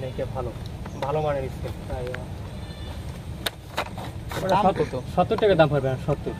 নিন কে ভালো। ভালো মানের স্কেল দাম কত? সত্তর টাকা দাম পড়বে সত্তর।